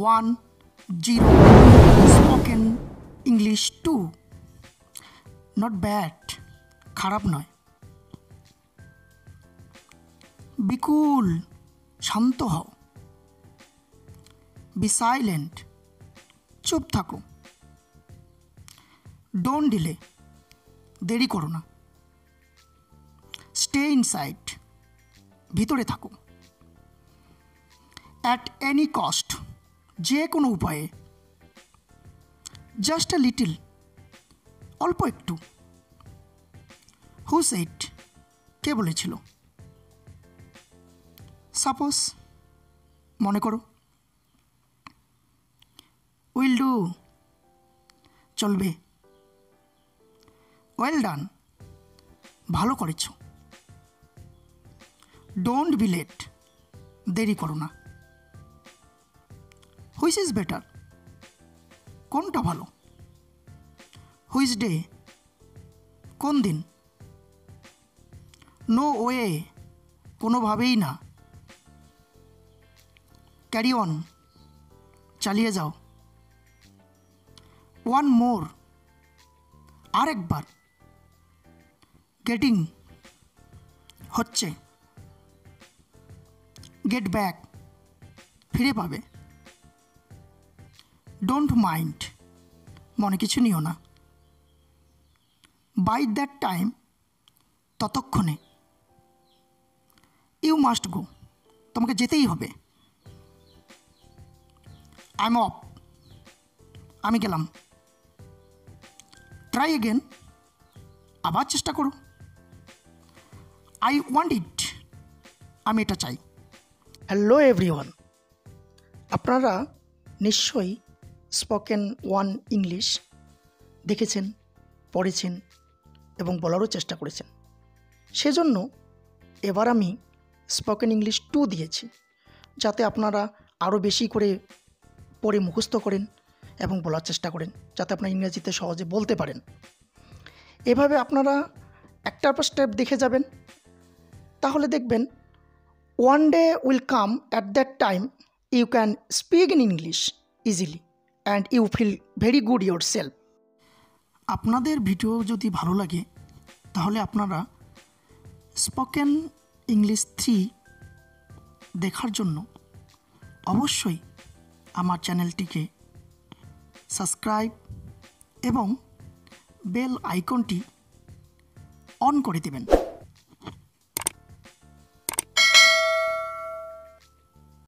One zero spoken English two not bad খারাপ নয়। বিকুল, শান্ত হও। বি সাইলেন্ট চুপ থাকো। ডোন্ট ডিলে দেরি করো না। স্টে ইনসাইড ভিতরে থাকো। অ্যাট এনি কস্ট যে কোনো উপায়ে। জাস্ট আ লিটিল অল্প একটু। হু সেট কে বলেছিল? সাপোজ মনে করো। উইল ডু চলবে। ওয়েল ডান ভালো করেছ। ডোন্ট বি লেট দেরি করো না। হুইচ ইজ বেটার কোনটা ভালো? হুইচ ডে কোন দিন? নো ওয়ে কোনোভাবেই না। ক্যারি অন চালিয়ে যাও। ওয়ান মোর আরেকবার। গেটিং হচ্ছে। গেট ব্যাক ফিরে পাবে। ডোন্ট মাইন্ড মনে কিছু নিও না। বাই দ্যাট টাইম ততক্ষণে। ইউ মাস্ট গো তোমাকে যেতেই হবে। আই এম অফ আমি গেলাম। ট্রাই এগেন আবার চেষ্টা করো। আই ওয়ান্ট ইট আমি এটা চাই। হ্যালো এভরিওয়ান আপনারা নিশ্চয়ই স্পোকেন ওয়ান ইংলিশ দেখেছেন, পড়েছেন এবং বলারও চেষ্টা করেছেন। সেজন্য এবার আমি স্পোকেন ইংলিশ টু দিয়েছি, যাতে আপনারা আরও বেশি করে পড়ে মুখস্থ করেন এবং বলার চেষ্টা করেন, যাতে আপনারা ইংরেজিতে সহজে বলতে পারেন। এভাবে আপনারা একটার পর স্টেপ দেখে যাবেন। তাহলে দেখবেন one day will come at that time you can speak in English easily and you feel very good yourself আপনাদের ভিডিও যদি ভালো লাগে, তাহলে আপনারা স্পোকেন ইংলিশ থ্রি দেখার জন্য অবশ্যই আমার চ্যানেলটিকে সাবস্ক্রাইব এবং বেল আইকনটি অন করে দেবেন।